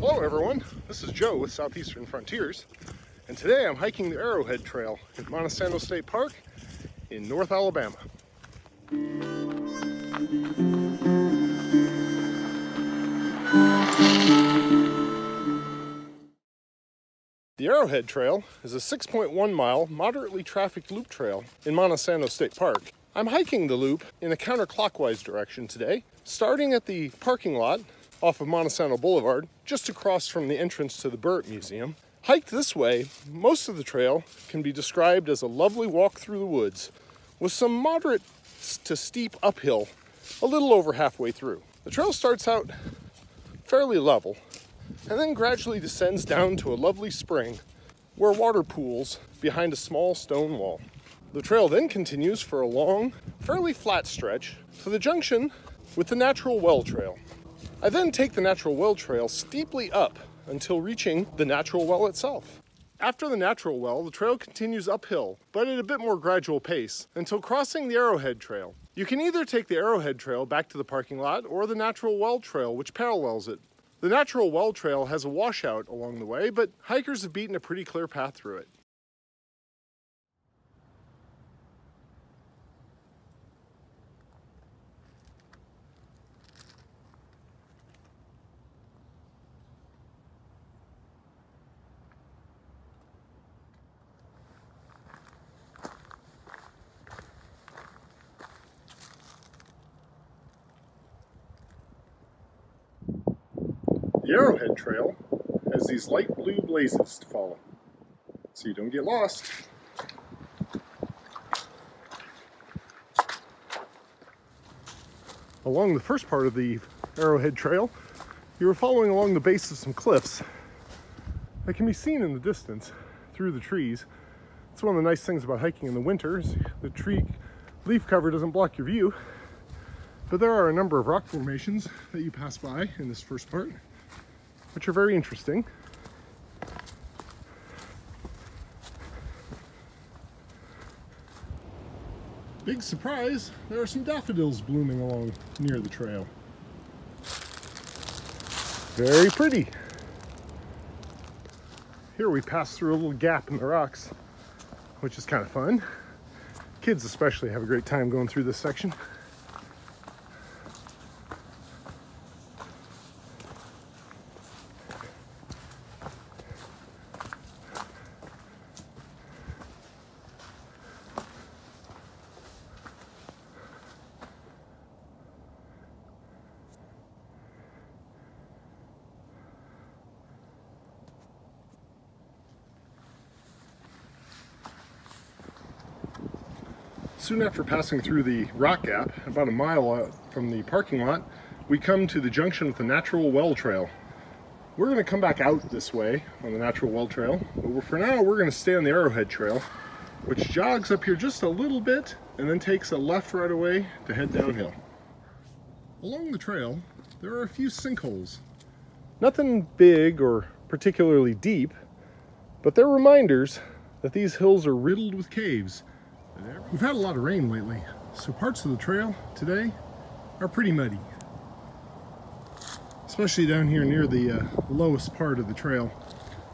Hello everyone, this is Joe with Southeastern Frontiers, and today I'm hiking the Arrowhead Trail at Monte Sano State Park in North Alabama. The Arrowhead Trail is a 6.1 mile, moderately trafficked loop trail in Monte Sano State Park. I'm hiking the loop in a counterclockwise direction today, starting at the parking lot off of Monte Sano Boulevard, just across from the entrance to the Burritt Museum. Hiked this way, most of the trail can be described as a lovely walk through the woods with some moderate to steep uphill a little over halfway through. The trail starts out fairly level and then gradually descends down to a lovely spring where water pools behind a small stone wall. The trail then continues for a long, fairly flat stretch to the junction with the Natural Well Trail. I then take the Natural Well Trail steeply up until reaching the Natural Well itself. After the Natural Well, the trail continues uphill, but at a bit more gradual pace, until crossing the Arrowhead Trail. You can either take the Arrowhead Trail back to the parking lot or the Natural Well Trail, which parallels it. The Natural Well Trail has a washout along the way, but hikers have beaten a pretty clear path through it. The Arrowhead Trail has these light blue blazes to follow, so you don't get lost. Along the first part of the Arrowhead Trail, you are following along the base of some cliffs that can be seen in the distance through the trees. It's one of the nice things about hiking in the winters. The tree leaf cover doesn't block your view, but there are a number of rock formations that you pass by in this first part which are very interesting. Big surprise, there are some daffodils blooming along near the trail. Very pretty. Here we pass through a little gap in the rocks, which is kind of fun. Kids especially have a great time going through this section. Soon after passing through the rock gap, about a mile from the parking lot, we come to the junction with the Natural Well Trail. We're going to come back out this way on the Natural Well Trail, but for now we're going to stay on the Arrowhead Trail, which jogs up here just a little bit and then takes a left right away to head downhill. Along the trail, there are a few sinkholes. Nothing big or particularly deep, but they're reminders that these hills are riddled with caves We've had a lot of rain lately, so parts of the trail today are pretty muddy. Especially down here near the uh, lowest part of the trail.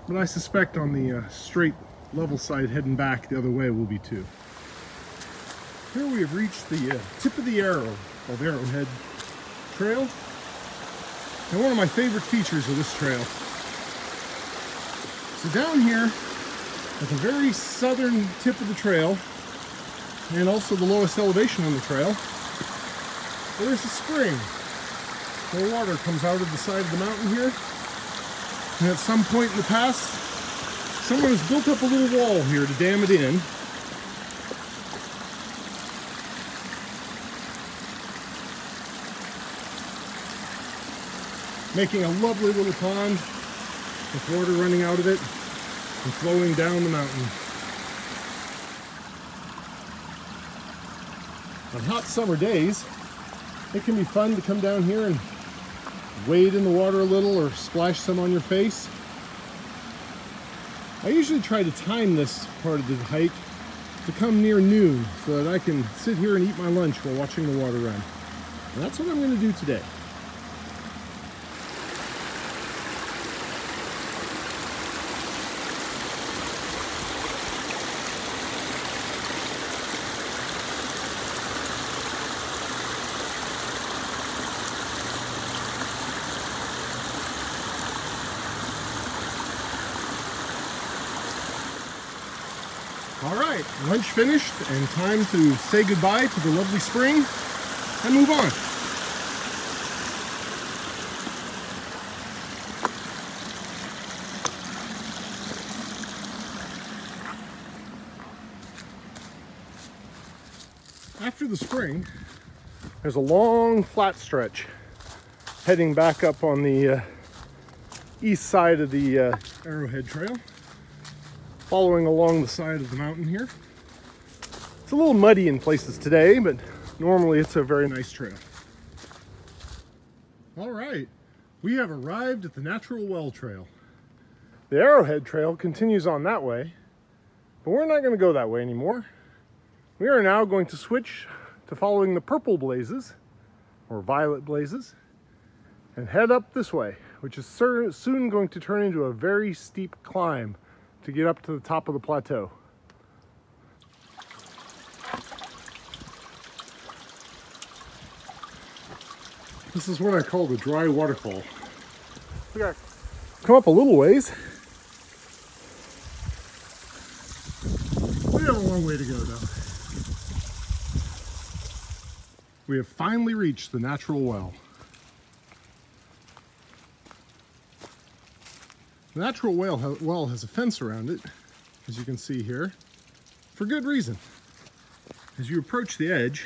But I suspect on the uh, straight level side heading back the other way will be too. Here we have reached the uh, tip of the arrow of Arrowhead Trail. And one of my favorite features of this trail. So down here at the very southern tip of the trail and also the lowest elevation on the trail. There's a spring where water comes out of the side of the mountain here. And at some point in the past, someone has built up a little wall here to dam it in. Making a lovely little pond with water running out of it and flowing down the mountain. On hot summer days, it can be fun to come down here and wade in the water a little or splash some on your face. I usually try to time this part of the hike to come near noon so that I can sit here and eat my lunch while watching the water run. And that's what I'm going to do today. All right, lunch finished and time to say goodbye to the lovely spring and move on. After the spring, there's a long flat stretch heading back up on the uh, east side of the uh, Arrowhead Trail, following along the side of the mountain here. It's a little muddy in places today, but normally it's a very nice trail. All right, we have arrived at the Natural Well Trail. The Arrowhead Trail continues on that way, but we're not going to go that way anymore. We are now going to switch to following the purple blazes, or violet blazes, and head up this way, which is soon going to turn into a very steep climb to get up to the top of the plateau. This is what I call the dry waterfall. We got come up a little ways. We have a long way to go though. We have finally reached the natural well. The natural well, well has a fence around it, as you can see here, for good reason. As you approach the edge,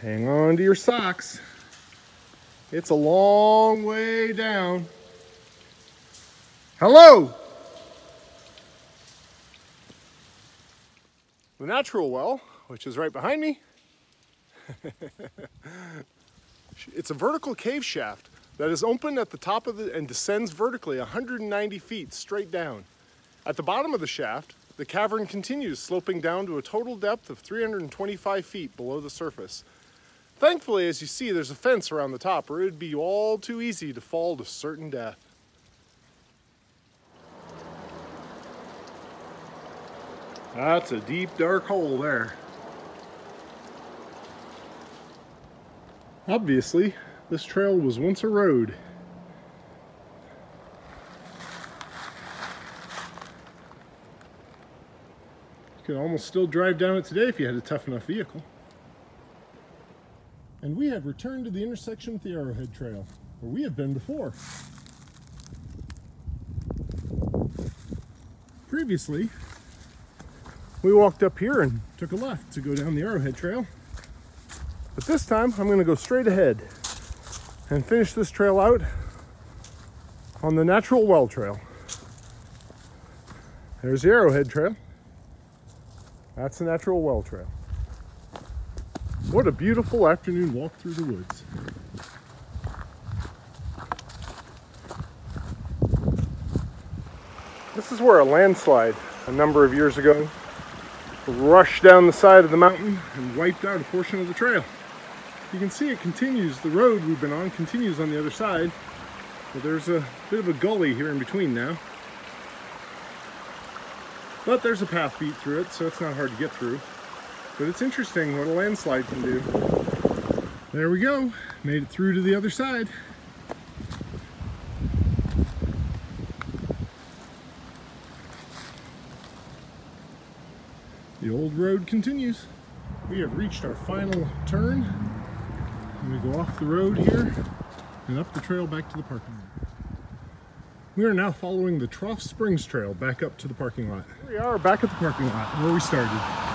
hang on to your socks. It's a long way down. Hello! The natural well, which is right behind me, it's a vertical cave shaft that is open at the top of the and descends vertically 190 feet straight down. At the bottom of the shaft, the cavern continues sloping down to a total depth of 325 feet below the surface. Thankfully, as you see, there's a fence around the top or it'd be all too easy to fall to certain death. That's a deep, dark hole there. Obviously, this trail was once a road. You could almost still drive down it today if you had a tough enough vehicle. And we have returned to the intersection with the Arrowhead Trail, where we have been before. Previously, we walked up here and took a left to go down the Arrowhead Trail. But this time I'm going to go straight ahead and finish this trail out on the Natural Well Trail. There's the Arrowhead Trail. That's the Natural Well Trail. What a beautiful afternoon walk through the woods. This is where a landslide a number of years ago rushed down the side of the mountain and wiped out a portion of the trail. You can see it continues, the road we've been on continues on the other side, but there's a bit of a gully here in between now. But there's a path beat through it, so it's not hard to get through. But it's interesting what a landslide can do. There we go, made it through to the other side. The old road continues. We have reached our final turn and we go off the road here and up the trail back to the parking lot. We are now following the Trough Springs Trail back up to the parking lot. Here we are back at the parking lot where we started.